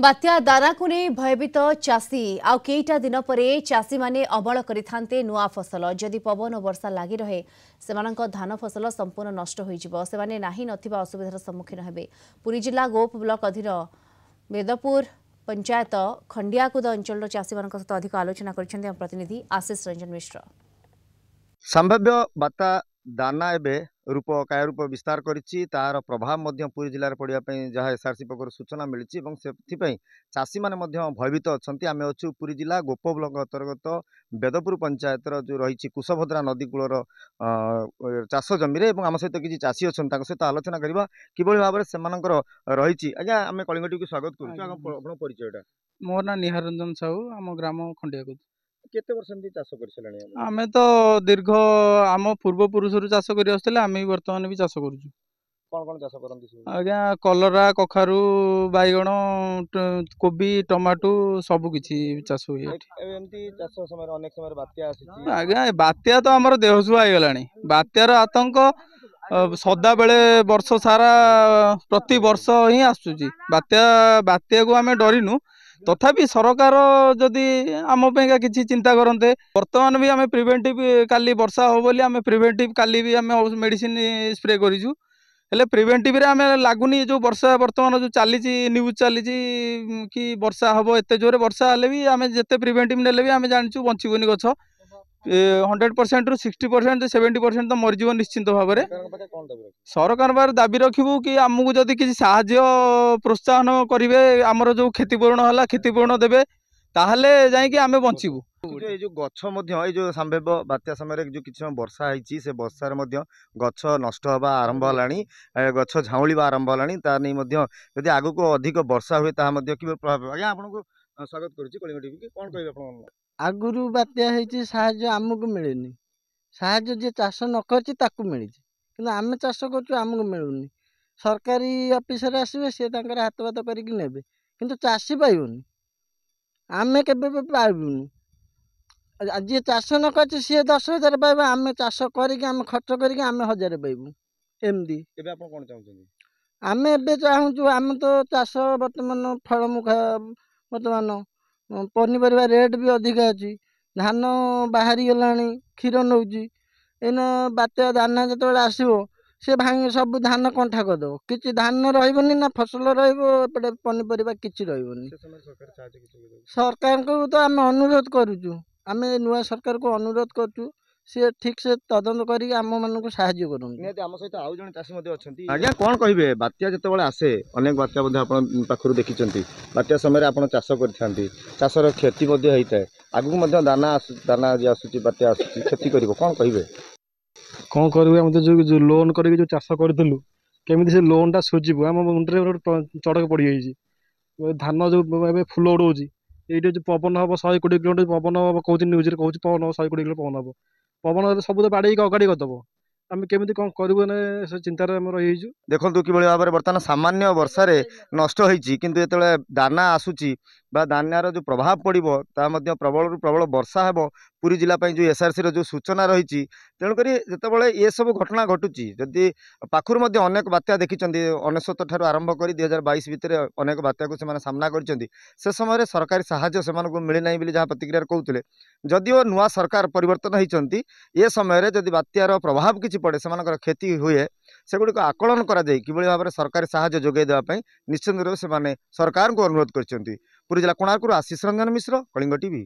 ବାତ୍ୟା ଦାନାକୁ ନେଇ ଭୟଭୀତ ଚାଷୀ। ଆଉ କେଇଟା ଦିନ ପରେ ଚାଷୀମାନେ ଅମଳ କରିଥାନ୍ତେ ନୂଆ ଫସଲ। ଯଦି ପବନ ବର୍ଷା ଲାଗି ରହେ ସେମାନଙ୍କ ଧାନ ଫସଲ ସମ୍ପୂର୍ଣ୍ଣ ନଷ୍ଟ ହୋଇଯିବ। ସେମାନେ ନାହିଁ ନଥିବା ଅସୁବିଧାର ସମ୍ମୁଖୀନ ହେବେ। ପୁରୀ ଜିଲ୍ଲା ଗୋପ ବ୍ଲକ ଅଧୀନ ବେଦପୁର ପଞ୍ଚାୟତ ଖଣ୍ଡିଆକୁଦ ଅଞ୍ଚଳର ଚାଷୀମାନଙ୍କ ସହିତ ଅଧିକ ଆଲୋଚନା କରିଛନ୍ତି ଆମ ପ୍ରତିନିଧି ଆଶିଷ ରଞ୍ଜନ ମିଶ୍ର। ସମ୍ଭାବ୍ୟ ବାତ୍ୟା ଦାନା ଏବେ ରୂପ କାୟ ରୂପ ବିସ୍ତାର କରିଛି। ତାର ପ୍ରଭାବ ମଧ୍ୟ ପୁରୀ ଜିଲ୍ଲାରେ ପଡ଼ିବା ପାଇଁ ଯାହା ଏସ୍ଆର୍ସି ପକ୍ଷରୁ ସୂଚନା ମିଳିଛି ଏବଂ ସେଥିପାଇଁ ଚାଷୀମାନେ ମଧ୍ୟ ଭୟଭୀତ ଅଛନ୍ତି। ଆମେ ଅଛୁ ପୁରୀ ଜିଲ୍ଲା ଗୋପ ବ୍ଲକ ଅନ୍ତର୍ଗତ ବେଦପୁର ପଞ୍ଚାୟତର ଯେଉଁ ରହିଛି କୁଶଭଦ୍ରା ନଦୀ କୂଳର ଅ, ଚାଷ ଜମିରେ ଏବଂ ଆମ ସହିତ କିଛି ଚାଷୀ ଅଛନ୍ତି। ତାଙ୍କ ସହିତ ଆଲୋଚନା କରିବା କିଭଳି ଭାବରେ ସେମାନଙ୍କର ରହିଛି। ଆଜ୍ଞା ଆମେ କଳିଙ୍ଗ ଟିଭିକୁ ସ୍ୱାଗତ କରୁଛୁ। ଆଜ୍ଞା। ଆପଣ ଆପଣଙ୍କ ପରିଚୟଟା। ମୋ ନାଁ ନିହାର ରଞ୍ଜନ ସାହୁ। ଆମ ଗ୍ରାମ ଖଣ୍ଡିଆକୁଦ। କେତେ ବର୍ଷ ଏମିତି ଚାଷ କରିସାରିଲାଣି ଆପଣ? ଆମେ ତ ଦୀର୍ଘ ଆମ ପୂର୍ବପୁରୁଷରୁ ଚାଷ କରି ଆସୁଥିଲେ ଆମେ ବି ବର୍ତ୍ତମାନ ବି ଚାଷ କରୁଛୁ। କଣ କଣ ଚାଷ କରନ୍ତି ସବୁ? ଆଜ୍ଞା କଲରା କଖାରୁ ବାଇଗଣ ଟ- କୋବି ଟମାଟୋ ସବୁ କିଛି ଚାଷ ହୁଏ ଏଠି। ଏ- ଏମିତି ଚାଷ ସମୟରେ ଅନେକ ସମୟରେ ବାତ୍ୟା ଆସିଛି। ଆଜ୍ଞା ଏ ବାତ୍ୟା ତ ଆମର ଦେହସୁଆ ହେଇଗଲାଣି। ବାତ୍ୟାର ଆତଙ୍କ ଅ, ସଦାବେଳେ ବର୍ଷ ସାରା ପ୍ରତି ବର୍ଷ ହିଁ ଆସୁଛି। ବାତ୍ୟା ବାତ୍ୟାକୁ ଆମେ ଡରିନୁ। ତଥାପି ସରକାର ଯଦି ଆମ ପାଇଁକା କିଛି ଚିନ୍ତା କରନ୍ତେ ବର୍ତ୍ତମାନ ବି ଆମେ ପ୍ରିଭେଣ୍ଟିଭ୍ କାଲି ବର୍ଷା ହବ ବୋଲି ଆମେ ପ୍ରିଭେଣ୍ଟିଭ୍ କାଲି ବି ଆମେ ମେଡ଼ିସିନ ସ୍ପ୍ରେ କରିଛୁ। ହେଲେ ପ୍ରିଭେଣ୍ଟିଭରେ ଆମେ ଲାଗୁନି ଯେଉଁ ବର୍ଷା ବର୍ତ୍ତମାନ ଯେଉଁ ଚାଲିଛି ନ୍ୟୁଜ୍ ଚାଲିଛି କି ବର୍ଷା ହବ ଏତେ ଜୋରେ ବର୍ଷା ହେଲେ ବି ଆମେ ଯେତେ ପ୍ରିଭେଣ୍ଟିଭ୍ ନେଲେ ବି ଆମେ ଜାଣିଛୁ ବଞ୍ଚିବନି ଗଛ। ହଣ୍ଡ୍ରେଡ୍ ପରସେଣ୍ଟରୁ ସିକ୍ସଟି ପରସେଣ୍ଟ ସେଭେଣ୍ଟି ପରସେଣ୍ଟ ତ ମରିଯିବ ନିଶ୍ଚିନ୍ତ ଭାବରେ ସରକାରଙ୍କ ପାଖରେ କଣ ଦାବି ରଖିଛନ୍ତି? ସରକାର ପାଖରେ ଦାବି ରଖିବୁ କି ଆମକୁ ଯଦି କିଛି ସାହାଯ୍ୟ ପ୍ରୋତ୍ସାହନ କରିବେ ଆମର ଯେଉଁ କ୍ଷତିପୂରଣ ହେଲା କ୍ଷତିପୂରଣ ଦେବେ ତାହେଲେ ଯାଇକି ଆମେ ବଞ୍ଚିବୁ କିନ୍ତୁ ଏଇ ଯୋଉ ଗଛ ମଧ୍ୟ ଏଇ ଯୋଉ ସମ୍ଭାବ୍ୟ ବାତ୍ୟା ସମୟରେ ଯୋଉ କିଛି ସମୟ ବର୍ଷା ହେଇଛି ସେ ବର୍ଷାରେ ମଧ୍ୟ ଗଛ ନଷ୍ଟ ହେବା ଆରମ୍ଭ ହେଲାଣି ଏ, ଗଛ ଝାଉଁଳିବା ଆରମ୍ଭ ହେଲାଣି ତା ନେଇ ମଧ୍ୟ ଯଦି ଆଗକୁ ଅଧିକ ବର୍ଷା ହୁଏ ତାହା ମଧ୍ୟ କିଭଳି ପ୍ରଭାବ ପଡ଼ିବ? ଆଜ୍ଞା ଆପଣଙ୍କୁ ଅ, ସ୍ୱାଗତ କରୁଛି କଳିଙ୍ଗ ଟିଭି କି କଣ କହିବେ ଆପଣ ଆଗରୁ ବାତ୍ୟା ହେଇଛି ସାହାଯ୍ୟ ଆମକୁ ମିଳେନି। ସାହାଯ୍ୟ ଯିଏ ଚାଷ ନ କରିଛି ତାକୁ ମିଳିଛି। କିନ୍ତୁ ଆମେ ଚାଷ କରୁଛୁ ଆମକୁ ମିଳୁନି। ସରକାରୀ ଅଫିସର ଆସିବେ ସିଏ ତାଙ୍କର ହାତ ଭାତ କରିକି ନେବେ। କିନ୍ତୁ ଚାଷୀ ପାଇବନି। ଆମେ କେବେ ବି ପାଇବୁନି। ଆ- ଯିଏ ଚାଷ ନ କରିଛି ସିଏ ଦଶ ହଜାର ପାଇବ। ଆମେ ଚାଷ କରିକି ଆମେ ଖର୍ଚ୍ଚ କରିକି ଆମେ ହଜାରେ ପାଇବୁ। ଏମିତି। ଏବେ ଆପଣ କଣ ଚାହୁଁଛନ୍ତି? ଆମେ ଏବେ ଚାହୁଁଛୁ ଆମେ ତ ଚାଷ ବର୍ତ୍ତମାନ ଫଳମୁଖ ବର୍ତ୍ତମାନ ଉଁ, ପନିପରିବା ରେଟ୍ ବି ଅଧିକା ଅଛି। ଧାନ ବାହାରି ଗଲାଣି କ୍ଷୀର ନେଉଛି। ଏଇନା ବାତ୍ୟା ଦାନା ଯେତେବେଳେ ଆସିବ ସେ ଭାଙ୍ଗି ସବୁ ଧାନ କଣ୍ଠା କରିଦେବ। କିଛି ଧାନ ରହିବନି ନା ଫସଲ ରହିବ ଏପଟେ ପନିପରିବା କିଛି ରହିବନି? ସରକାରଙ୍କୁ ତ ଆମେ ଅନୁରୋଧ କରୁଛୁ। ଆମେ ନୂଆ ସରକାରକୁ ଅନୁରୋଧ କରୁଛୁ। ସିଏ ଠିକ୍ ସେ ତଦନ୍ତ କରିକି ଆମମାନଙ୍କୁ ସାହାଯ୍ୟ କରନ୍ତୁ। ନିହାତି ଆମ ସହିତ ଆଉ ଜଣେ ଚାଷୀ ମଧ୍ୟ ଅଛନ୍ତି। ଆଜ୍ଞା କଣ କହିବେ? ବାତ୍ୟା ଯେତେବେଳେ ଆସେ ଅନେକ ବାତ୍ୟା ମଧ୍ୟ ଆପଣ ପାଖରୁ ଦେଖିଛନ୍ତି। ବାତ୍ୟା ସମୟରେ ଆପଣ ଚାଷ କରିଥାନ୍ତି। ଚାଷର କ୍ଷତି ମଧ୍ୟ ହେଇଥାଏ। ଆଗକୁ ମଧ୍ୟ ଦାନା ଆସୁ ଦାନା ଆଜି ଆସୁଛି ବାତ୍ୟା ଆସୁଛି। କ୍ଷତି କରିବ। କଣ କହିବେ? କ'ଣ କରିବୁ? ଆମେ ତ ଯେଉଁ ଯେଉଁ ଲୋନ୍ କରିକି ଯେଉଁ ଚାଷ କରିଥିଲୁ କେମିତି ସେ ଲୋନ୍ଟା ସୁଝିବୁ? ଆମ ମୁଣ୍ଡରେ ଗୋଟେ ପ- ଚଡ଼କ ପଡ଼ିଯାଇଛି। ଏ ଧାନ ଯେଉଁ ଏବେ ଫୁଲ ଉଡ଼ଉଛି ଏଇଠି ଯେଉଁ ପବନ ହେବ ଶହେ କୋଡ଼ିଏ କିଲୋମିଟର ପବନ ହେବ କହୁଛି ନ୍ୟୁଜ୍ରେ କହୁଛି ପବନ ହେବ ଶହେ କୋଡ଼ିଏ କିଲୋ ପବନ ହେବ। ପବନ ସବୁ ତ ବାଡ଼େଇକି ଅଗାଡ଼ି କରିଦେବ। ଆମେ କେମିତି କ'ଣ କରିବୁ ମାନେ ସେ ଚିନ୍ତାରେ ଆମେ ରହିଯାଇଛୁ ଦେଖନ୍ତୁ କିଭଳି ଭାବରେ ବର୍ତ୍ତମାନ ସାମାନ୍ୟ ବର୍ଷାରେ ନଷ୍ଟ ହେଇଛି କିନ୍ତୁ ଯେତେବେଳେ ଦାନା ଆସୁଛି ବା ଦାନାର ଯେଉଁ ପ୍ରଭାବ ପଡ଼ିବ ତାହା ମଧ୍ୟ ପ୍ରବଳରୁ ପ୍ରବଳ ବର୍ଷା ହେବ ପୁରୀ ଜିଲ୍ଲା ପାଇଁ ଯେଉଁ ଏସ୍ଆର୍ସିର ଯେଉଁ ସୂଚନା ରହିଛି ତେଣୁକରି ଯେତେବେଳେ ଏସବୁ ଘଟଣା ଘଟୁଛି ଯଦି ପାଖରୁ ମଧ୍ୟ ଅନେକ ବାତ୍ୟା ଦେଖିଛନ୍ତି ଅନେଶ୍ୱତ ଠାରୁ ଆରମ୍ଭ କରି ଦୁଇ ହଜାର ବାଇଶ ଭିତରେ ଅନେକ ବାତ୍ୟାକୁ ସେମାନେ ସାମ୍ନା କରିଛନ୍ତି ସେ ସମୟରେ ସରକାରୀ ସାହାଯ୍ୟ ସେମାନଙ୍କୁ ମିଳିନାହିଁ ବୋଲି ଯାହା ପ୍ରତିକ୍ରିୟାରେ କହୁଥିଲେ। ଯଦିଓ ନୂଆ ସରକାର ପରିବର୍ତ୍ତନ ହେଇଛନ୍ତି ଏ ସମୟରେ ଯଦି ବାତ୍ୟାର ପ୍ରଭାବ କିଛି ପଡ଼େ ସେମାନଙ୍କର କ୍ଷତି ହୁଏ ସେଗୁଡ଼ିକ ଆକଳନ କରାଯାଇ କିଭଳି ଭାବରେ ସରକାରୀ ସାହାଯ୍ୟ ଯୋଗାଇ ଦେବା ପାଇଁ ନିଶ୍ଚିନ୍ତ ରୂପେ ସେମାନେ ସରକାରଙ୍କୁ ଅନୁରୋଧ କରିଛନ୍ତି। ପୁରୀ ଜିଲ୍ଲା କୋଣାର୍କରୁ ଆଶିଷ ରଞ୍ଜନ ମିଶ୍ର କଳିଙ୍ଗ ଟିଭି